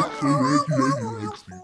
Next time,